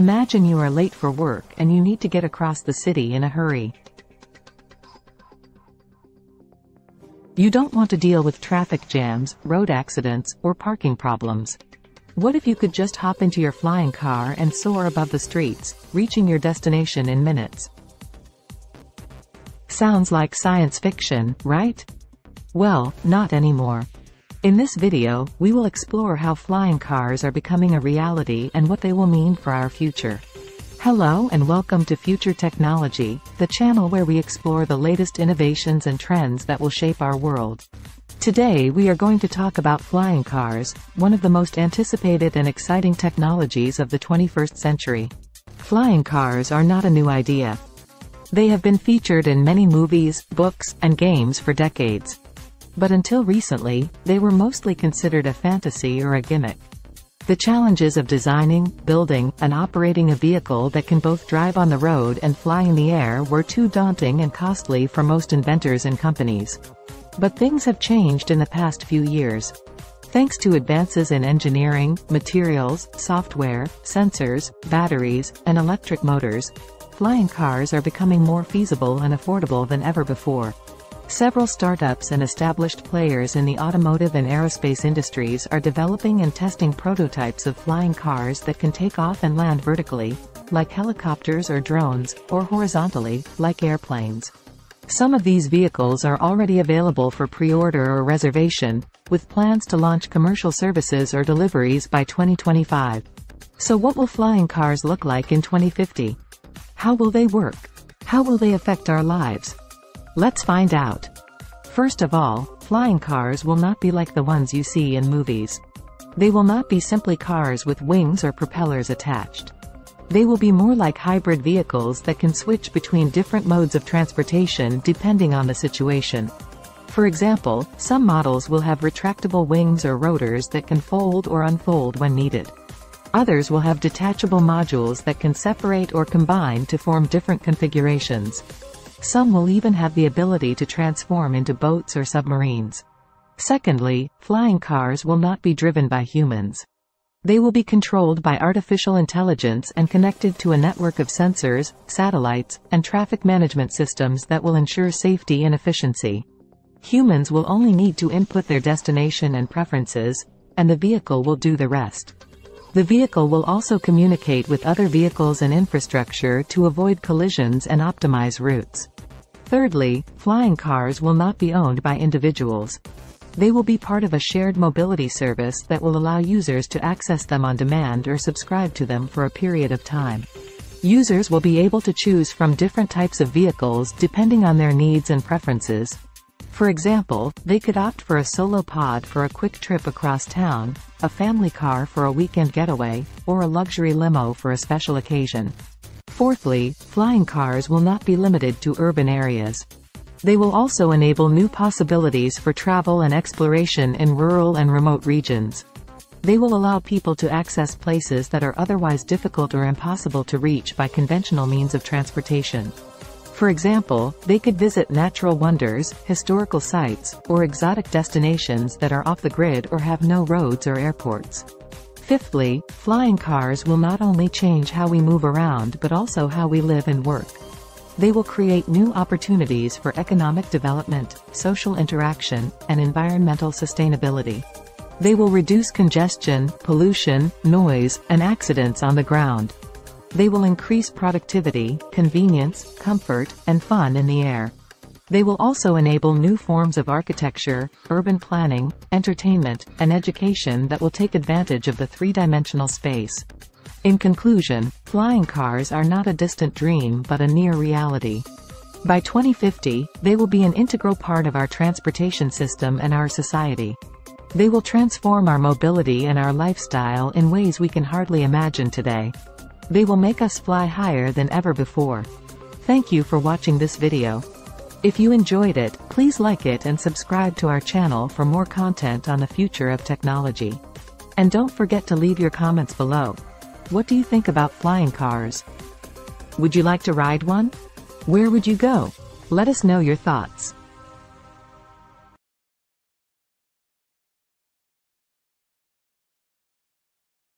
Imagine you are late for work and you need to get across the city in a hurry. You don't want to deal with traffic jams, road accidents, or parking problems. What if you could just hop into your flying car and soar above the streets, reaching your destination in minutes? Sounds like science fiction, right? Well, not anymore. In this video, we will explore how flying cars are becoming a reality and what they will mean for our future. Hello and welcome to Future Technology, the channel where we explore the latest innovations and trends that will shape our world. Today we are going to talk about flying cars, one of the most anticipated and exciting technologies of the 21st century. Flying cars are not a new idea. They have been featured in many movies, books, and games for decades. But until recently, they were mostly considered a fantasy or a gimmick. The challenges of designing, building, and operating a vehicle that can both drive on the road and fly in the air were too daunting and costly for most inventors and companies. But things have changed in the past few years. Thanks to advances in engineering, materials, software, sensors, batteries, and electric motors, flying cars are becoming more feasible and affordable than ever before. Several startups and established players in the automotive and aerospace industries are developing and testing prototypes of flying cars that can take off and land vertically, like helicopters or drones, or horizontally, like airplanes. Some of these vehicles are already available for pre-order or reservation, with plans to launch commercial services or deliveries by 2025. So what will flying cars look like in 2050? How will they work? How will they affect our lives? Let's find out. First of all, flying cars will not be like the ones you see in movies. They will not be simply cars with wings or propellers attached. They will be more like hybrid vehicles that can switch between different modes of transportation depending on the situation. For example, some models will have retractable wings or rotors that can fold or unfold when needed. Others will have detachable modules that can separate or combine to form different configurations. Some will even have the ability to transform into boats or submarines. Secondly, flying cars will not be driven by humans. They will be controlled by artificial intelligence and connected to a network of sensors, satellites, and traffic management systems that will ensure safety and efficiency. Humans will only need to input their destination and preferences, and the vehicle will do the rest. The vehicle will also communicate with other vehicles and infrastructure to avoid collisions and optimize routes. Thirdly, flying cars will not be owned by individuals. They will be part of a shared mobility service that will allow users to access them on demand or subscribe to them for a period of time. Users will be able to choose from different types of vehicles depending on their needs and preferences, for example, they could opt for a solo pod for a quick trip across town, a family car for a weekend getaway, or a luxury limo for a special occasion. Fourthly, flying cars will not be limited to urban areas. They will also enable new possibilities for travel and exploration in rural and remote regions. They will allow people to access places that are otherwise difficult or impossible to reach by conventional means of transportation. For example, they could visit natural wonders, historical sites, or exotic destinations that are off the grid or have no roads or airports. Fifthly, flying cars will not only change how we move around but also how we live and work. They will create new opportunities for economic development, social interaction, and environmental sustainability. They will reduce congestion, pollution, noise, and accidents on the ground. They will increase productivity, convenience, comfort, and fun in the air. They will also enable new forms of architecture, urban planning, entertainment, and education that will take advantage of the three-dimensional space. In conclusion, flying cars are not a distant dream but a near reality. By 2050, they will be an integral part of our transportation system and our society. They will transform our mobility and our lifestyle in ways we can hardly imagine today. They will make us fly higher than ever before. Thank you for watching this video. If you enjoyed it, please like it and subscribe to our channel for more content on the future of technology. And don't forget to leave your comments below. What do you think about flying cars? Would you like to ride one? Where would you go? Let us know your thoughts.